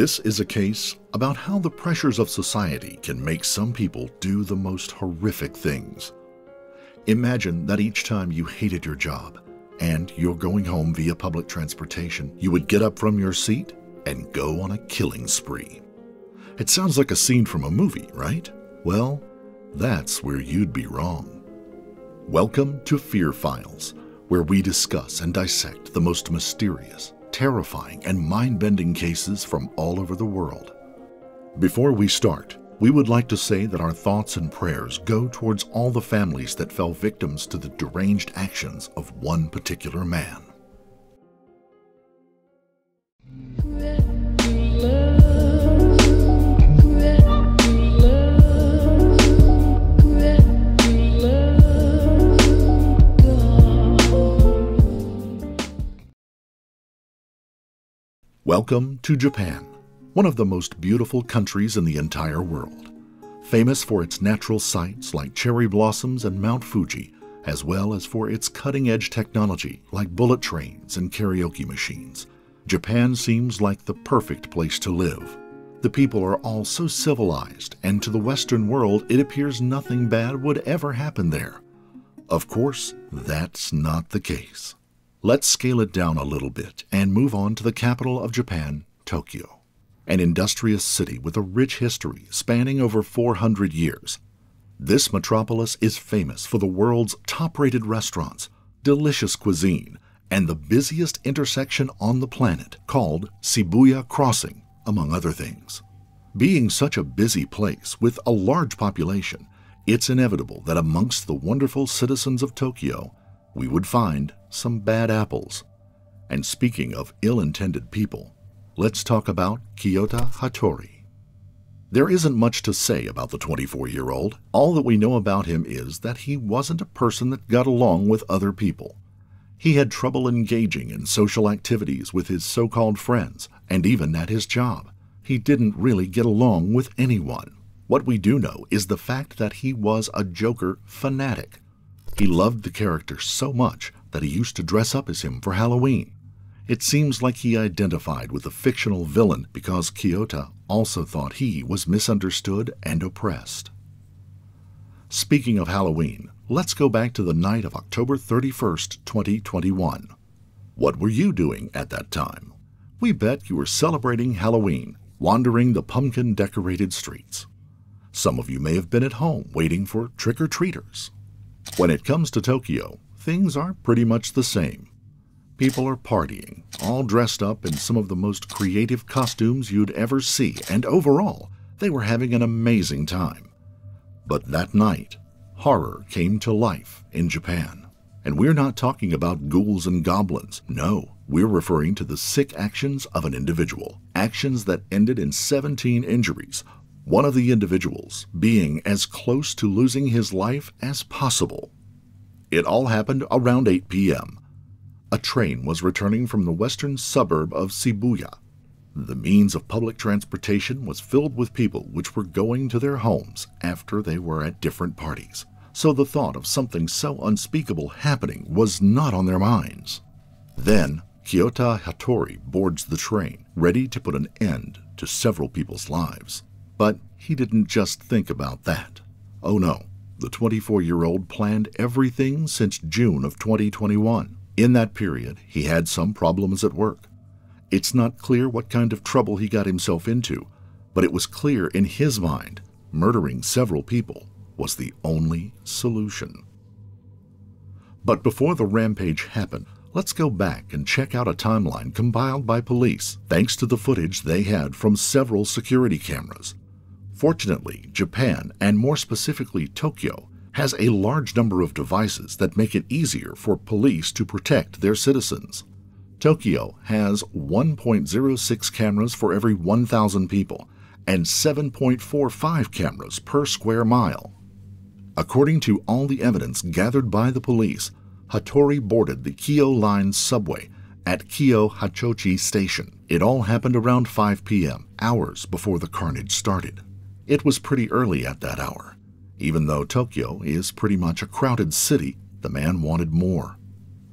This is a case about how the pressures of society can make some people do the most horrific things. Imagine that each time you hated your job and you're going home via public transportation, you would get up from your seat and go on a killing spree. It sounds like a scene from a movie, right? Well, that's where you'd be wrong. Welcome to Fear Files, where we discuss and dissect the most mysterious, terrifying, and mind bending cases from all over the world. Before we start, we would like to say that our thoughts and prayers go towards all the families that fell victims to the deranged actions of one particular man. Welcome to Japan, one of the most beautiful countries in the entire world. Famous for its natural sights like cherry blossoms and Mount Fuji, as well as for its cutting edge technology like bullet trains and karaoke machines. Japan seems like the perfect place to live. The people are all so civilized, and to the Western world, it appears nothing bad would ever happen there. Of course, that's not the case. Let's scale it down a little bit and move on to the capital of Japan, Tokyo, an industrious city with a rich history spanning over 400 years. This metropolis is famous for the world's top rated restaurants, delicious cuisine, and the busiest intersection on the planet called Shibuya Crossing, among other things. Being such a busy place with a large population, it's inevitable that amongst the wonderful citizens of Tokyo, we would find some bad apples. And speaking of ill intended people, let's talk about Kyota Hattori. There isn't much to say about the 24 year old. All that we know about him is that he wasn't a person that got along with other people. He had trouble engaging in social activities with his so called friends, and even at his job. He didn't really get along with anyone. What we do know is the fact that he was a Joker fanatic. He loved the character so much that he used to dress up as him for Halloween. It seems like he identified with the fictional villain because Kyota also thought he was misunderstood and oppressed. Speaking of Halloween, let's go back to the night of October 31st, 2021. What were you doing at that time? We bet you were celebrating Halloween, wandering the pumpkin decorated streets. Some of you may have been at home waiting for trick or treaters. When it comes to Tokyo, things are pretty much the same. People are partying, all dressed up in some of the most creative costumes you'd ever see, and overall, they were having an amazing time. But that night, horror came to life in Japan. And we're not talking about ghouls and goblins. No, we're referring to the sick actions of an individual. Actions that ended in 17 injuries, one of the individuals being as close to losing his life as possible. It all happened around 8 p.m. A train was returning from the western suburb of Shibuya. The means of public transportation was filled with people which were going to their homes after they were at different parties, so the thought of something so unspeakable happening was not on their minds. Then, Kyota Hattori boards the train, ready to put an end to several people's lives. But he didn't just think about that. Oh no, the 24 year old planned everything since June of 2021. In that period, he had some problems at work. It's not clear what kind of trouble he got himself into, but it was clear in his mind murdering several people was the only solution. But before the rampage happened, let's go back and check out a timeline compiled by police thanks to the footage they had from several security cameras. Fortunately, Japan, and more specifically Tokyo, has a large number of devices that make it easier for police to protect their citizens. Tokyo has 1.06 cameras for every 1,000 people and 7.45 cameras per square mile. According to all the evidence gathered by the police, Hattori boarded the Keio Line subway at Keio Hachioji Station. It all happened around 5 p.m., hours before the carnage started. It was pretty early at that hour. Even though Tokyo is pretty much a crowded city, the man wanted more.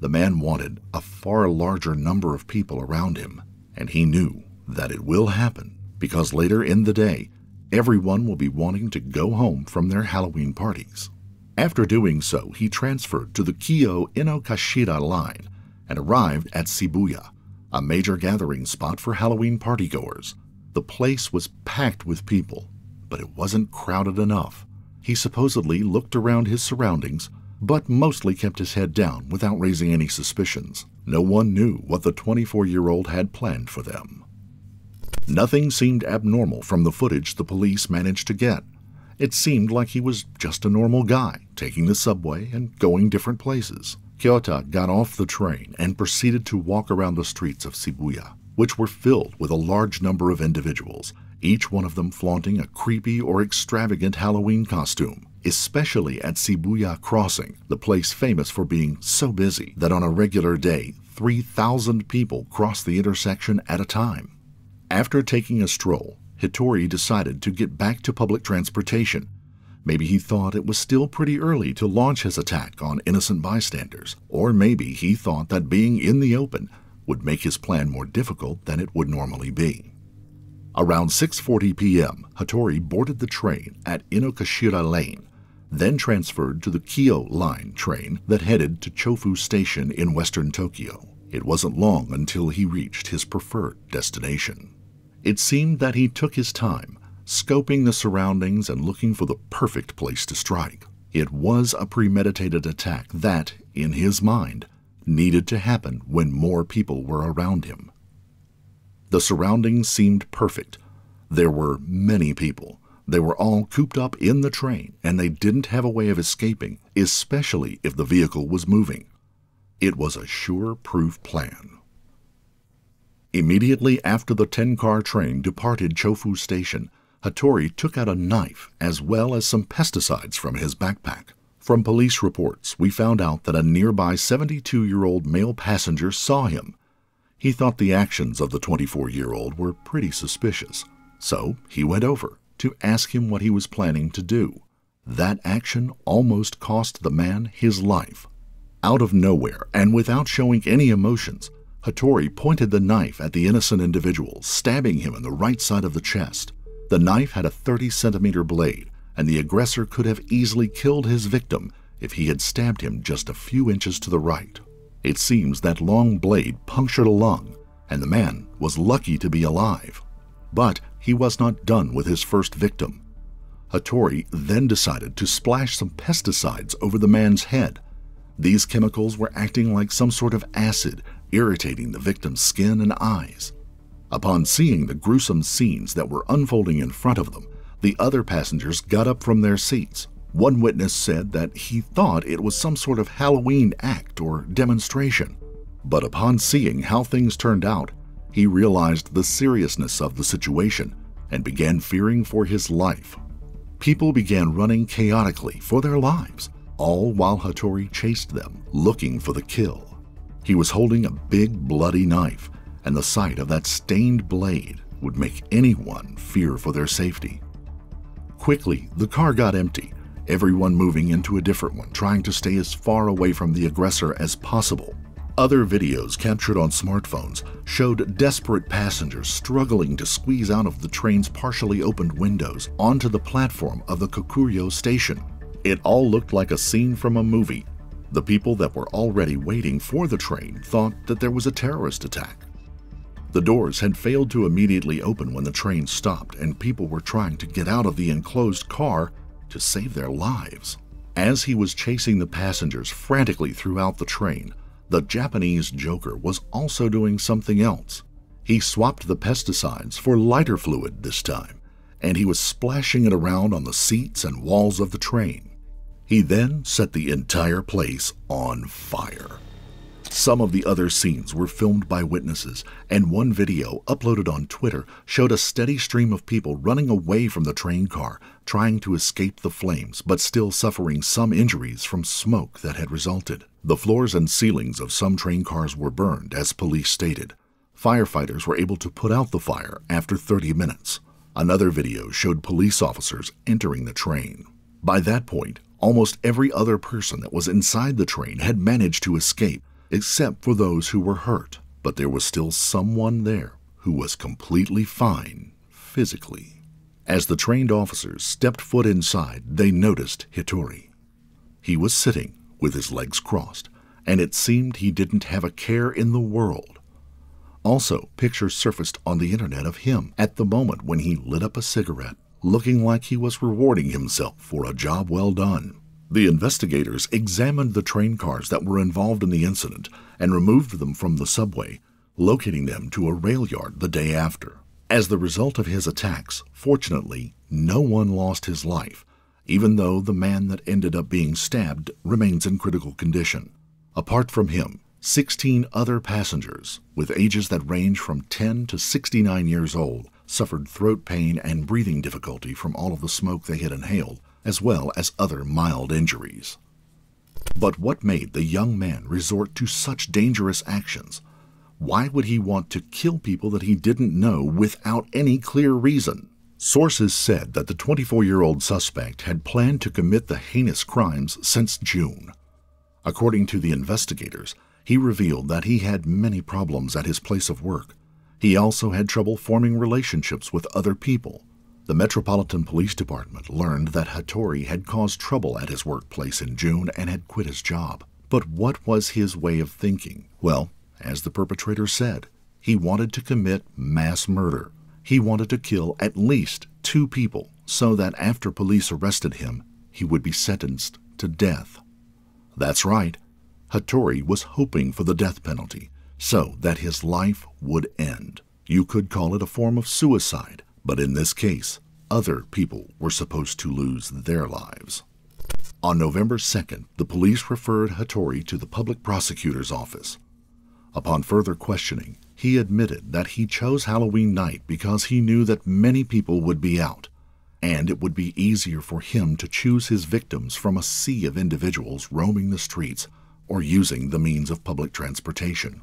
The man wanted a far larger number of people around him, and he knew that it will happen because later in the day, everyone will be wanting to go home from their Halloween parties. After doing so, he transferred to the Keio Inokashira line and arrived at Shibuya, a major gathering spot for Halloween partygoers. The place was packed with people, but it wasn't crowded enough. He supposedly looked around his surroundings, but mostly kept his head down without raising any suspicions. No one knew what the 24 year old had planned for them. Nothing seemed abnormal from the footage the police managed to get. It seemed like he was just a normal guy, taking the subway and going different places. Kyota got off the train and proceeded to walk around the streets of Shibuya, which were filled with a large number of individuals, each one of them flaunting a creepy or extravagant Halloween costume, especially at Shibuya Crossing, the place famous for being so busy that on a regular day, 3,000 people cross the intersection at a time. After taking a stroll, Hattori decided to get back to public transportation. Maybe he thought it was still pretty early to launch his attack on innocent bystanders, or maybe he thought that being in the open would make his plan more difficult than it would normally be. Around 6:40 p.m., Hattori boarded the train at Inokashira Lane, then transferred to the Keio Line train that headed to Chofu Station in western Tokyo. It wasn't long until he reached his preferred destination. It seemed that he took his time, scoping the surroundings and looking for the perfect place to strike. It was a premeditated attack that, in his mind, needed to happen when more people were around him. The surroundings seemed perfect. There were many people. They were all cooped up in the train, and they didn't have a way of escaping, especially if the vehicle was moving. It was a sure proof plan. Immediately after the 10 car train departed Chofu Station, Hattori took out a knife as well as some pesticides from his backpack. From police reports, we found out that a nearby 72 year old male passenger saw him. He thought the actions of the 24 year old were pretty suspicious, so he went over to ask him what he was planning to do. That action almost cost the man his life. Out of nowhere and without showing any emotions, Hattori pointed the knife at the innocent individual, stabbing him in the right side of the chest. The knife had a 30 centimeter blade, and the aggressor could have easily killed his victim if he had stabbed him just a few inches to the right. It seems that long blade punctured a lung, and the man was lucky to be alive. But he was not done with his first victim. Hattori then decided to splash some pesticides over the man's head. These chemicals were acting like some sort of acid irritating the victim's skin and eyes. Upon seeing the gruesome scenes that were unfolding in front of them, the other passengers got up from their seats. One witness said that he thought it was some sort of Halloween act or demonstration. But upon seeing how things turned out, he realized the seriousness of the situation and began fearing for his life. People began running chaotically for their lives, all while Hattori chased them, looking for the kill. He was holding a big bloody knife, and the sight of that stained blade would make anyone fear for their safety. Quickly, the car got empty, everyone moving into a different one, trying to stay as far away from the aggressor as possible. Other videos captured on smartphones showed desperate passengers struggling to squeeze out of the train's partially opened windows onto the platform of the Kokuryo station. It all looked like a scene from a movie, the people that were already waiting for the train thought that there was a terrorist attack. The doors had failed to immediately open when the train stopped, and people were trying to get out of the enclosed car to save their lives. As he was chasing the passengers frantically throughout the train, the Japanese Joker was also doing something else. He swapped the pesticides for lighter fluid this time, and he was splashing it around on the seats and walls of the train. He then set the entire place on fire. Some of the other scenes were filmed by witnesses, and one video uploaded on Twitter showed a steady stream of people running away from the train car, trying to escape the flames, but still suffering some injuries from smoke that had resulted. The floors and ceilings of some train cars were burned, as police stated. Firefighters were able to put out the fire after 30 minutes. Another video showed police officers entering the train. By that point, Almost every other person that was inside the train had managed to escape, except for those who were hurt. But there was still someone there who was completely fine physically. As the trained officers stepped foot inside, they noticed Hattori. He was sitting with his legs crossed, and it seemed he didn't have a care in the world. Also, pictures surfaced on the internet of him at the moment when he lit up a cigarette, looking like he was rewarding himself for a job well done. The investigators examined the train cars that were involved in the incident and removed them from the subway, locating them to a rail yard the day after. As the result of his attacks, fortunately, no one lost his life, even though the man that ended up being stabbed remains in critical condition. Apart from him, 16 other passengers, with ages that range from 10 to 69 years old, suffered throat pain and breathing difficulty from all of the smoke they had inhaled, as well as other mild injuries. But what made the young man resort to such dangerous actions? Why would he want to kill people that he didn't know without any clear reason? Sources said that the 24 year old suspect had planned to commit the heinous crimes since June. According to the investigators, he revealed that he had many problems at his place of work. He also had trouble forming relationships with other people. The Metropolitan Police Department learned that Hattori had caused trouble at his workplace in June and had quit his job. But what was his way of thinking? Well, as the perpetrator said, he wanted to commit mass murder. He wanted to kill at least two people so that after police arrested him, he would be sentenced to death. That's right, Hattori was hoping for the death penalty so that his life would end. You could call it a form of suicide, but in this case, other people were supposed to lose their lives. On November 2nd, the police referred Hattori to the public prosecutor's office. Upon further questioning, he admitted that he chose Halloween night because he knew that many people would be out, and it would be easier for him to choose his victims from a sea of individuals roaming the streets or using the means of public transportation.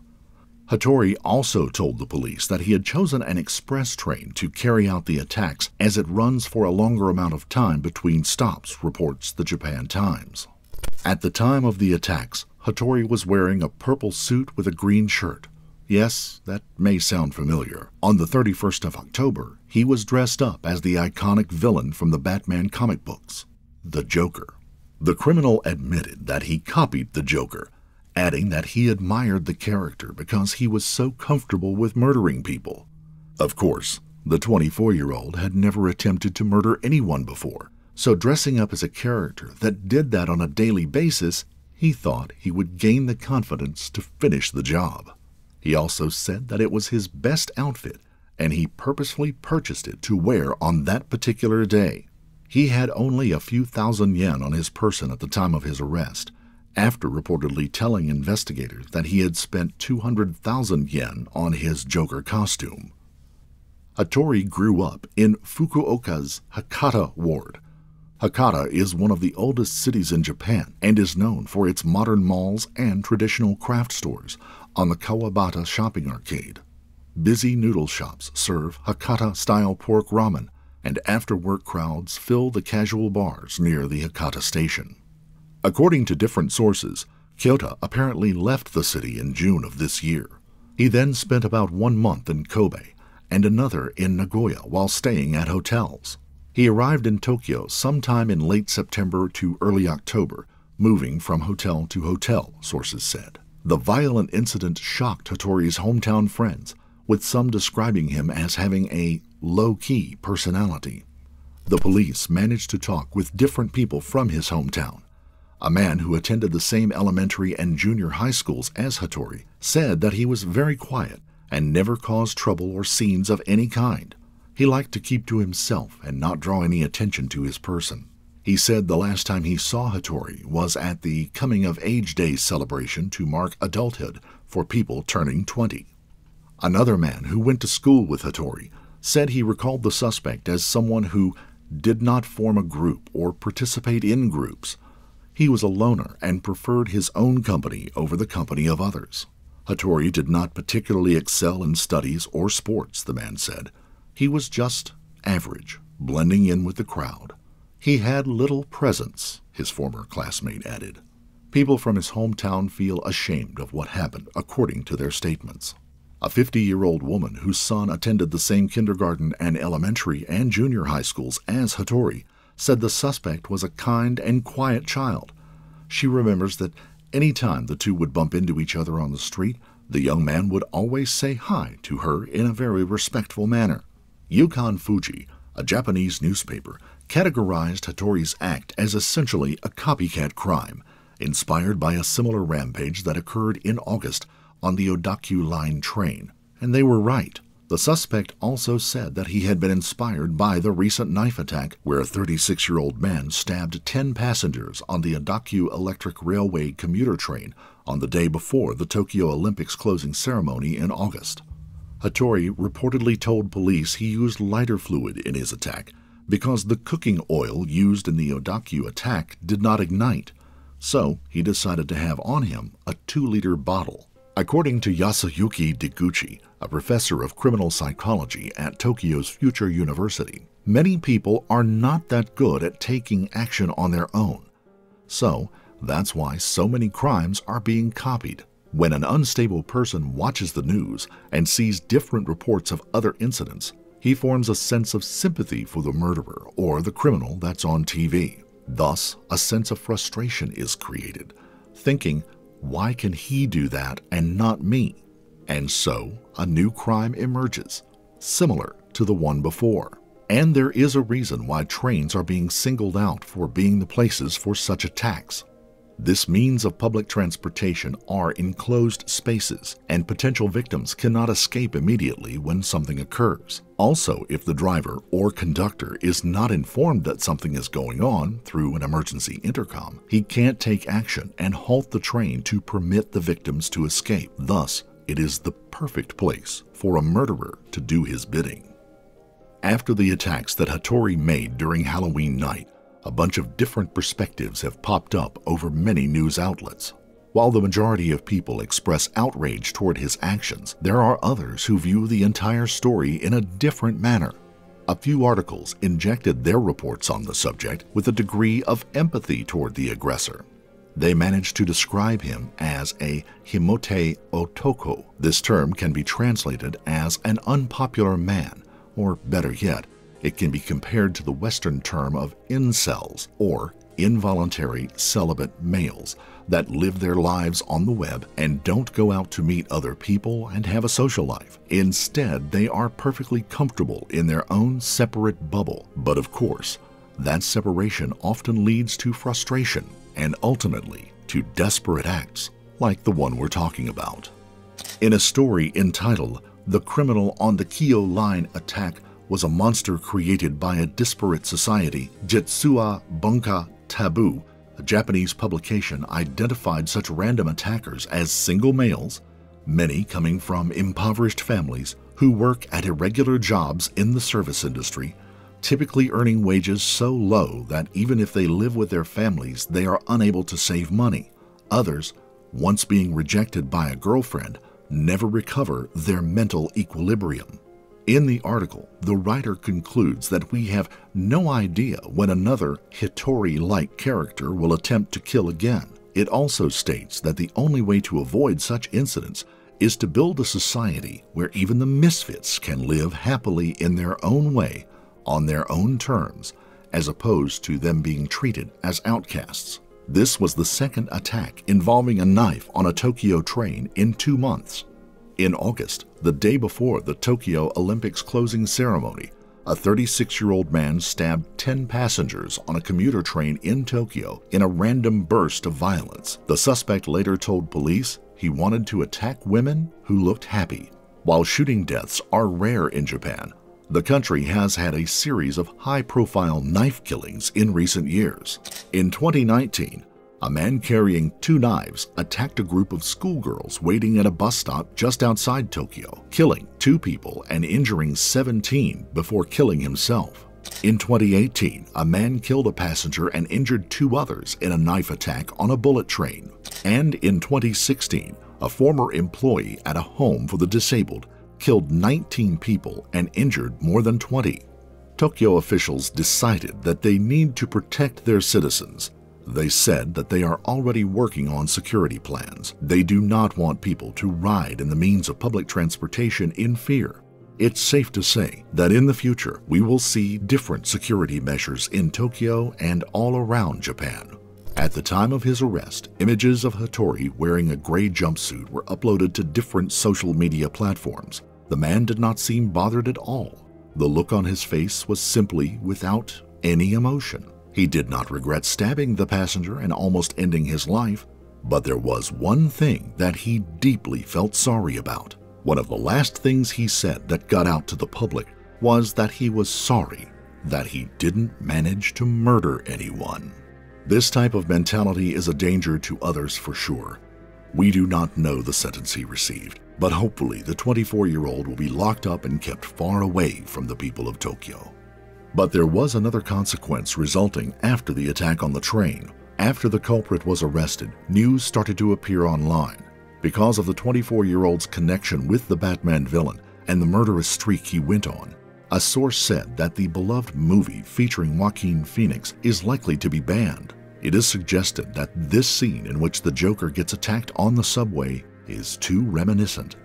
Hattori also told the police that he had chosen an express train to carry out the attacks as it runs for a longer amount of time between stops, reports the Japan Times. At the time of the attacks, Hattori was wearing a purple suit with a green shirt. Yes, that may sound familiar. On the 31st of October, he was dressed up as the iconic villain from the Batman comic books, the Joker. The criminal admitted that he copied the Joker, adding that he admired the character because he was so comfortable with murdering people. Of course, the 24 year old had never attempted to murder anyone before, so dressing up as a character that did that on a daily basis, he thought he would gain the confidence to finish the job. He also said that it was his best outfit and he purposefully purchased it to wear on that particular day. He had only a few thousand yen on his person at the time of his arrest, after reportedly telling investigators that he had spent 200,000 yen on his Joker costume. Hattori grew up in Fukuoka's Hakata ward. Hakata is one of the oldest cities in Japan and is known for its modern malls and traditional craft stores on the Kawabata shopping arcade. Busy noodle shops serve Hakata style pork ramen and after work crowds fill the casual bars near the Hakata station. According to different sources, Kyota apparently left the city in June of this year. He then spent about one month in Kobe and another in Nagoya while staying at hotels. He arrived in Tokyo sometime in late September to early October, moving from hotel to hotel, sources said. The violent incident shocked Hattori's hometown friends, with some describing him as having a low key personality. The police managed to talk with different people from his hometown. A man who attended the same elementary and junior high schools as Hattori said that he was very quiet and never caused trouble or scenes of any kind. He liked to keep to himself and not draw any attention to his person. He said the last time he saw Hattori was at the Coming of Age Day celebration to mark adulthood for people turning 20. Another man who went to school with Hattori said he recalled the suspect as someone who did not form a group or participate in groups. He was a loner and preferred his own company over the company of others. Hattori did not particularly excel in studies or sports, the man said. He was just average, blending in with the crowd. He had little presence, his former classmate added. People from his hometown feel ashamed of what happened, according to their statements. A 50 year old woman whose son attended the same kindergarten and elementary and junior high schools as Hattori said the suspect was a kind and quiet child. She remembers that any time the two would bump into each other on the street, the young man would always say hi to her in a very respectful manner. Yukan Fuji, a Japanese newspaper, categorized Hattori's act as essentially a copycat crime, inspired by a similar rampage that occurred in August on the Odakyu Line train. And they were right. The suspect also said that he had been inspired by the recent knife attack where a 36 year old man stabbed 10 passengers on the Odakyu Electric Railway commuter train on the day before the Tokyo Olympics closing ceremony in August. Hattori reportedly told police he used lighter fluid in his attack because the cooking oil used in the Odakyu attack did not ignite, so he decided to have on him a 2 liter bottle. According to Yasuyuki Deguchi, a professor of criminal psychology at Tokyo's Future University, many people are not that good at taking action on their own. So, that's why so many crimes are being copied. When an unstable person watches the news and sees different reports of other incidents, he forms a sense of sympathy for the murderer or the criminal that's on TV. Thus, a sense of frustration is created, thinking, why can he do that and not me? And so a new crime emerges, similar to the one before. And there is a reason why trains are being singled out for being the places for such attacks. This means of public transportation are enclosed spaces, and potential victims cannot escape immediately when something occurs. Also, if the driver or conductor is not informed that something is going on through an emergency intercom, he can't take action and halt the train to permit the victims to escape. Thus, it is the perfect place for a murderer to do his bidding. After the attacks that Hattori made during Halloween night, a bunch of different perspectives have popped up over many news outlets. While the majority of people express outrage toward his actions, there are others who view the entire story in a different manner. A few articles injected their reports on the subject with a degree of empathy toward the aggressor. They managed to describe him as a himote otoko. This term can be translated as an unpopular man, or better yet, it can be compared to the Western term of incels, or involuntary celibate males, that live their lives on the web and don't go out to meet other people and have a social life. Instead, they are perfectly comfortable in their own separate bubble. But of course, that separation often leads to frustration and ultimately to desperate acts like the one we're talking about. In a story entitled The Criminal on the Keio Line Attack was a monster created by a disparate society, Jitsuwa Bunka Taboo, a Japanese publication, identified such random attackers as single males, many coming from impoverished families who work at irregular jobs in the service industry, typically earning wages so low that even if they live with their families, they are unable to save money. Others, once being rejected by a girlfriend, never recover their mental equilibrium. In the article, the writer concludes that we have no idea when another Hattori like character will attempt to kill again. It also states that the only way to avoid such incidents is to build a society where even the misfits can live happily in their own way, on their own terms, as opposed to them being treated as outcasts. This was the second attack involving a knife on a Tokyo train in two months. In August, the day before the Tokyo Olympics closing ceremony, a 36 year old man stabbed 10 passengers on a commuter train in Tokyo in a random burst of violence. The suspect later told police he wanted to attack women who looked happy. While shooting deaths are rare in Japan, the country has had a series of high profile knife killings in recent years. In 2019, a man carrying two knives attacked a group of schoolgirls waiting at a bus stop just outside Tokyo, killing two people and injuring 17 before killing himself. In 2018, a man killed a passenger and injured two others in a knife attack on a bullet train. And in 2016, a former employee at a home for the disabled killed 19 people and injured more than 20. Tokyo officials decided that they need to protect their citizens They said that they are already working on security plans. They do not want people to ride in the means of public transportation in fear. It's safe to say that in the future we will see different security measures in Tokyo and all around Japan. At the time of his arrest, images of Hattori wearing a gray jumpsuit were uploaded to different social media platforms. The man did not seem bothered at all. The look on his face was simply without any emotion. He did not regret stabbing the passenger and almost ending his life, but there was one thing that he deeply felt sorry about. One of the last things he said that got out to the public was that he was sorry that he didn't manage to murder anyone. This type of mentality is a danger to others for sure. We do not know the sentence he received, but hopefully the 24 year old will be locked up and kept far away from the people of Tokyo. But there was another consequence resulting after the attack on the train. After the culprit was arrested, news started to appear online. Because of the 24 year old's connection with the Batman villain and the murderous streak he went on, a source said that the beloved movie featuring Joaquin Phoenix is likely to be banned. It is suggested that this scene in which the Joker gets attacked on the subway is too reminiscent.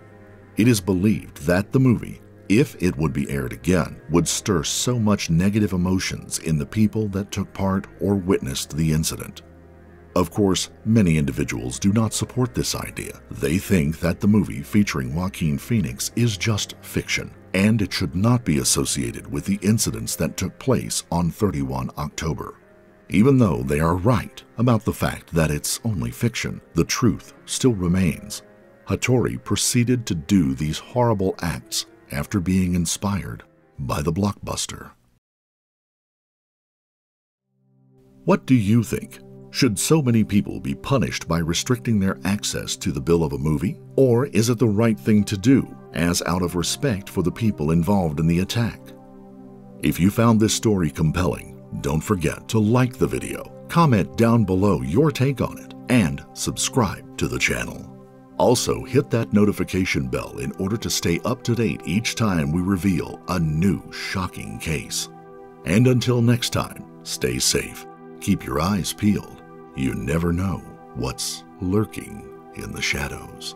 It is believed that the movie if it would be aired again, would stir so much negative emotions in the people that took part or witnessed the incident. Of course, many individuals do not support this idea. They think that the movie featuring Joaquin Phoenix is just fiction, and it should not be associated with the incidents that took place on 31 October. Even though they are right about the fact that it's only fiction, the truth still remains. Hattori proceeded to do these horrible acts after being inspired by the blockbuster. What do you think? Should so many people be punished by restricting their access to the bill of a movie? Or is it the right thing to do, as out of respect for the people involved in the attack? If you found this story compelling, don't forget to like the video, comment down below your take on it, and subscribe to the channel. Also, hit that notification bell in order to stay up to date each time we reveal a new shocking case. And until next time, stay safe, keep your eyes peeled. You never know what's lurking in the shadows.